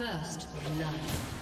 First blood.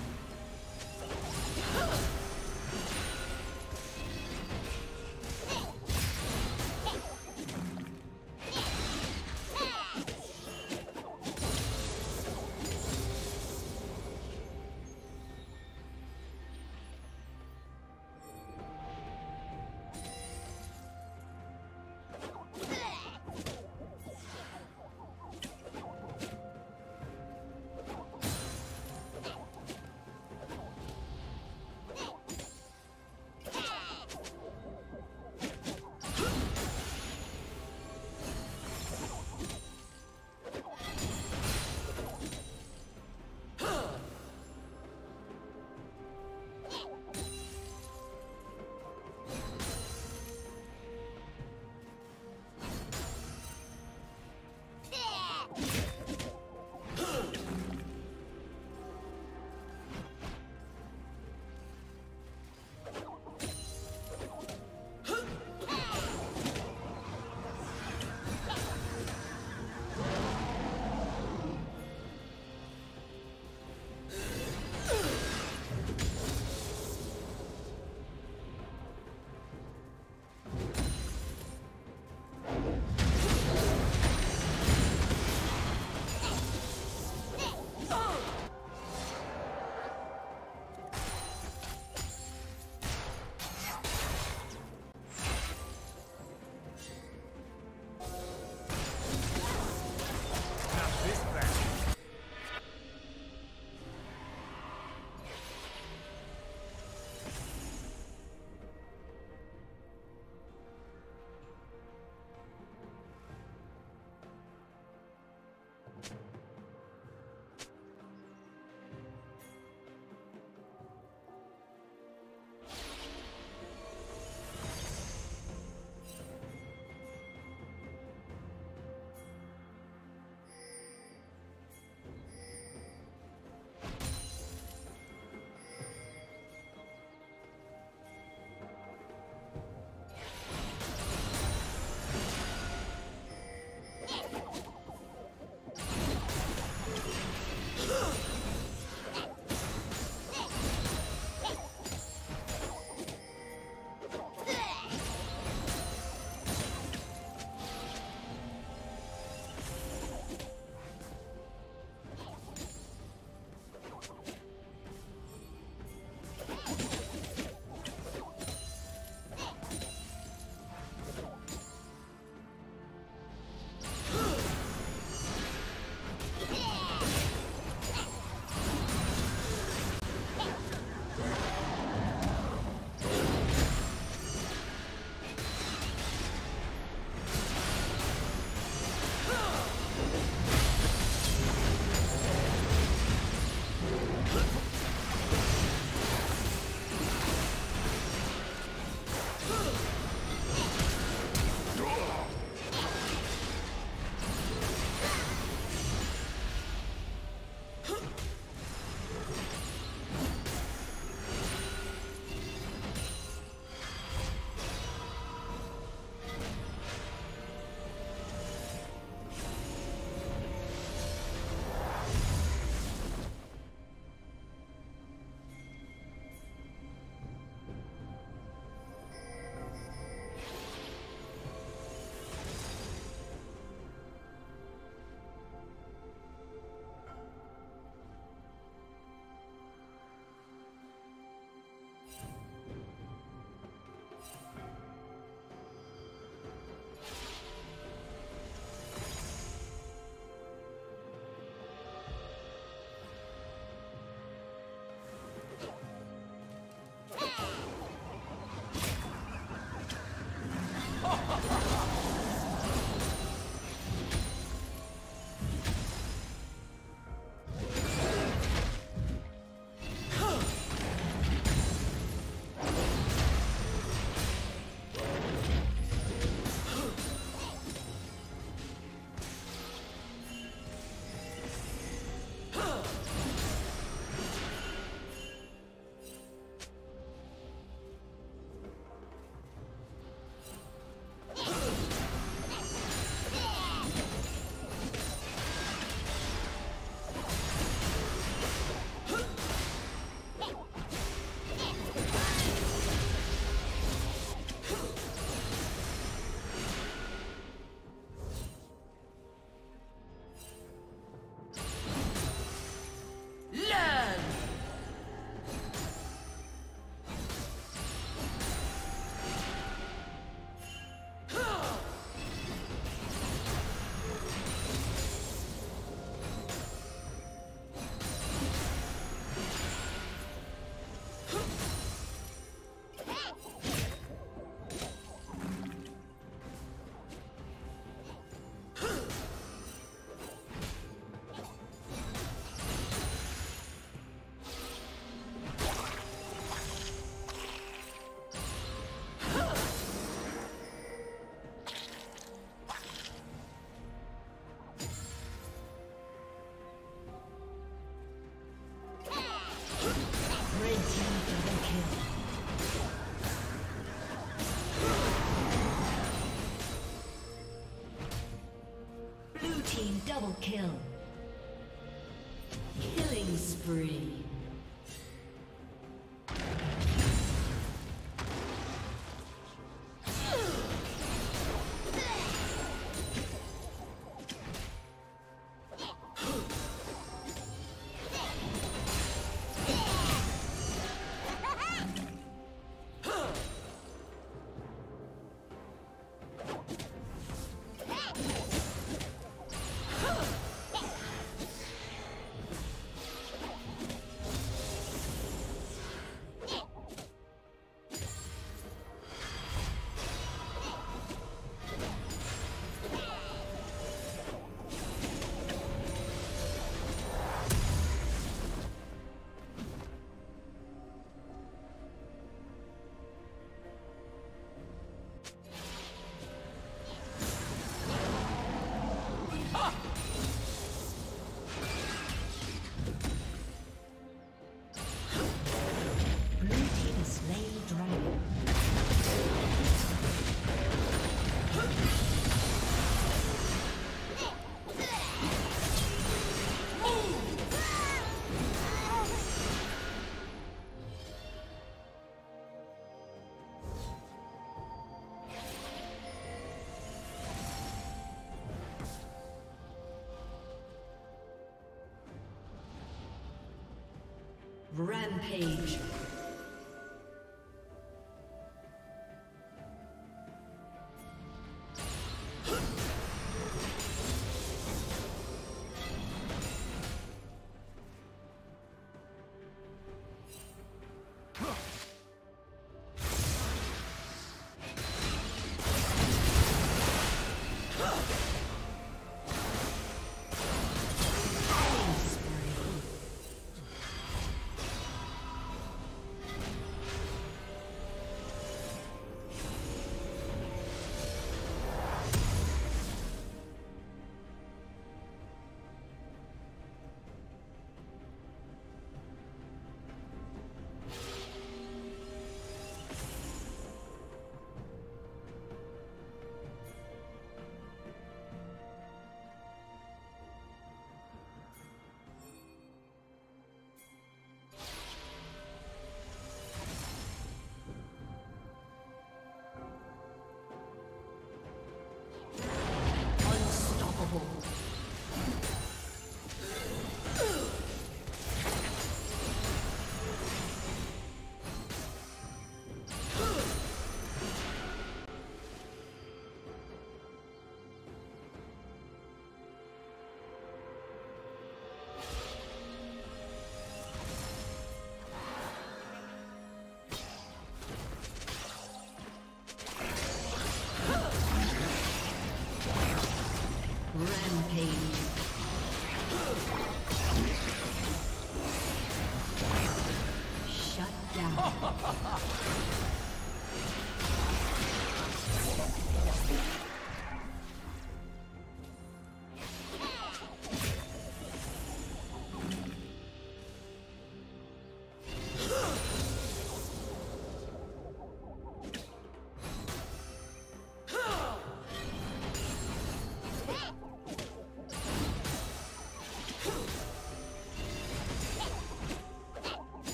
Double kill. Rampage. Ha ha ha ha!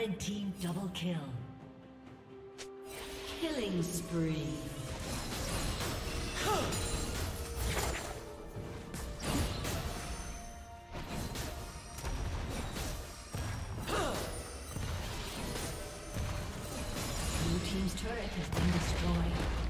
Red team double kill. Killing spree. Blue team's turret has been destroyed.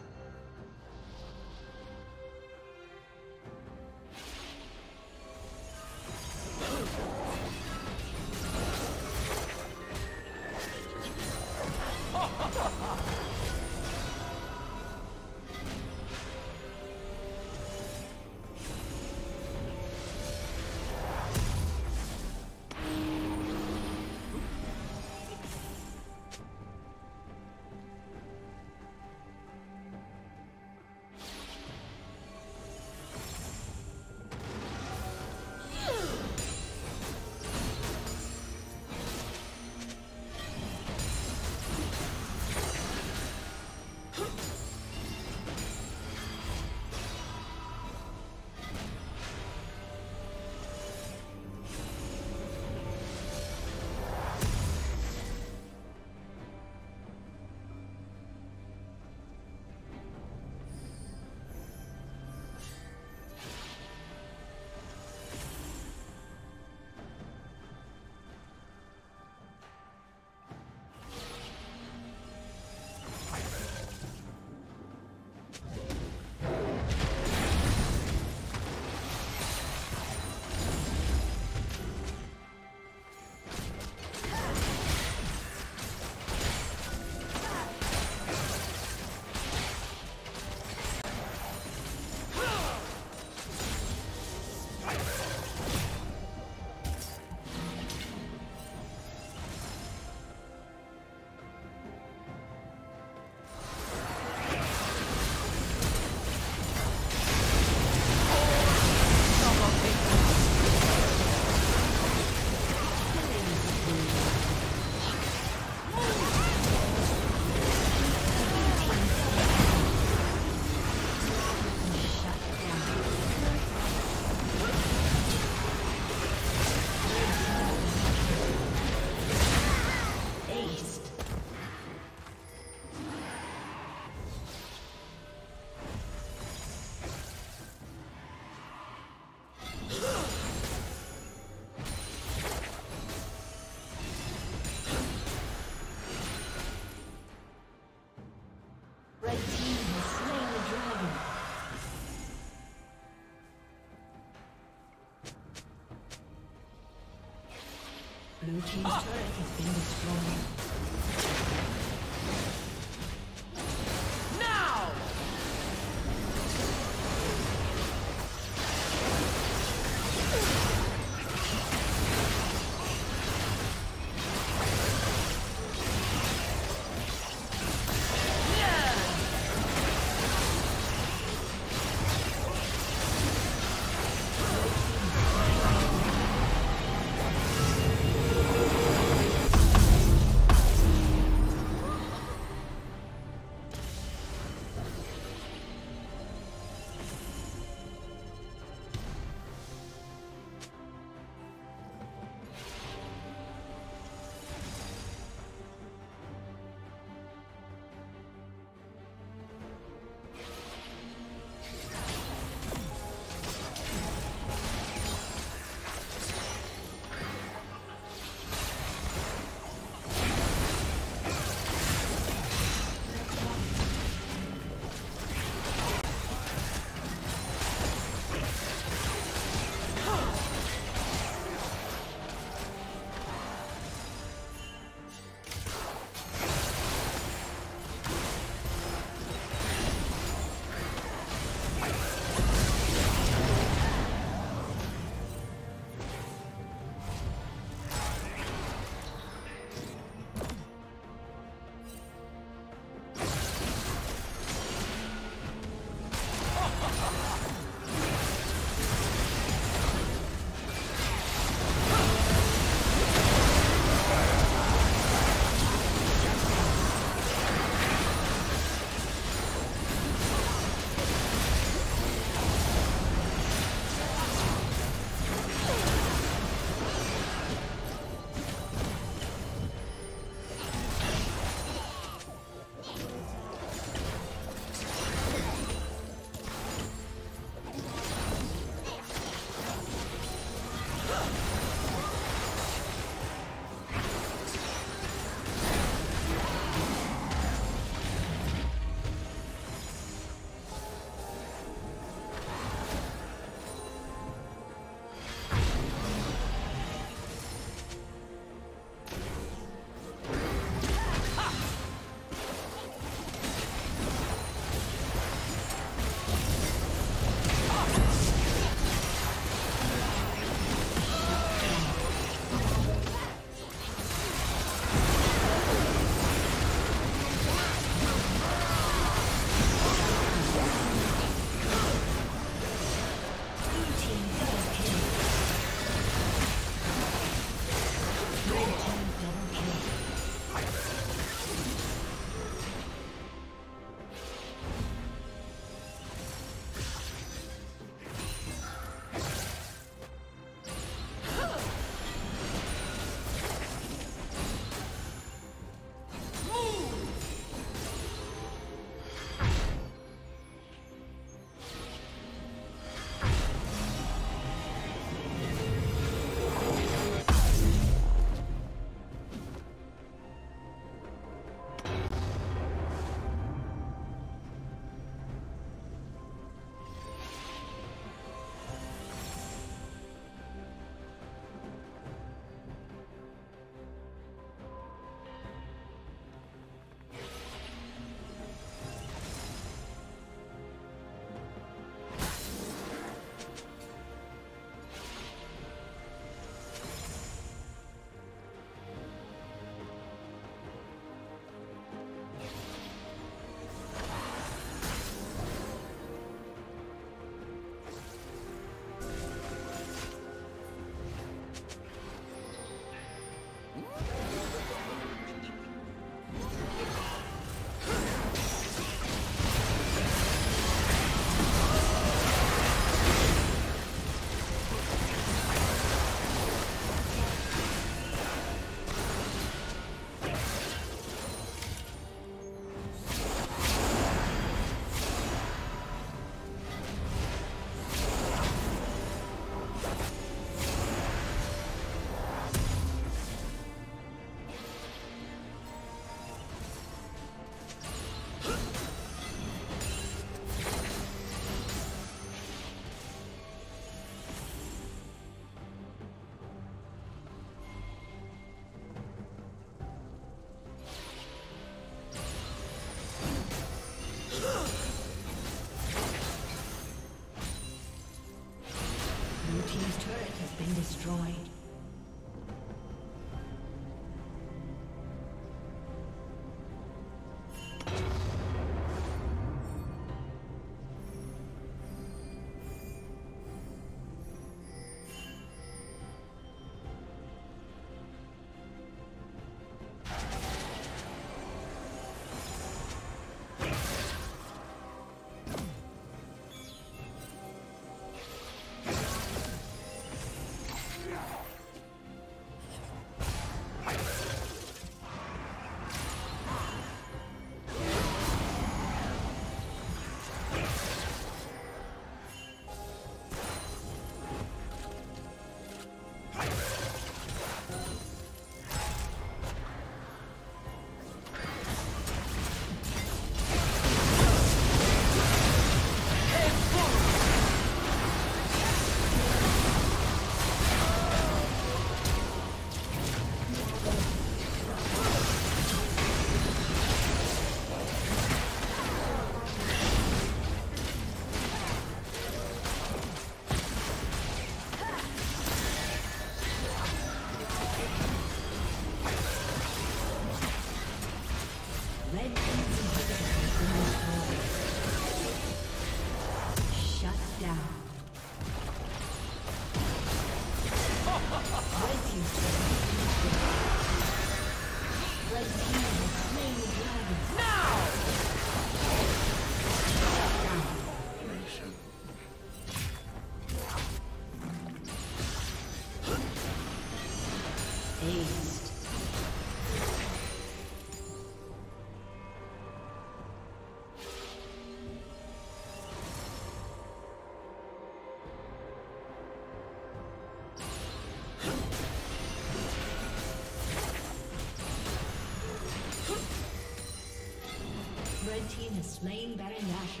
Slain Baron Nashor.